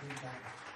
可以加